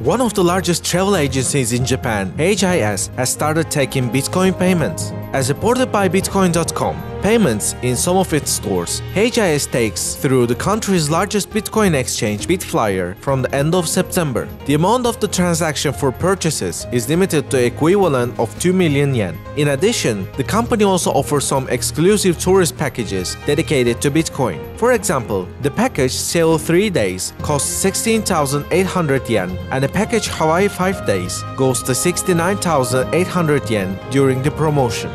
one of the largest travel agencies in Japan, HIS, has started taking Bitcoin payments. As reported by Bitcoin.com, payments in some of its stores, HIS takes through the country's largest Bitcoin exchange, Bitflyer, from the end of September. The amount of the transaction for purchases is limited to equivalent of 2 million yen. In addition, the company also offers some exclusive tourist packages dedicated to Bitcoin. For example, the package Seoul 3 days costs 16,800 yen and the package Hawaii 5 days goes to 69,800 yen during the promotion.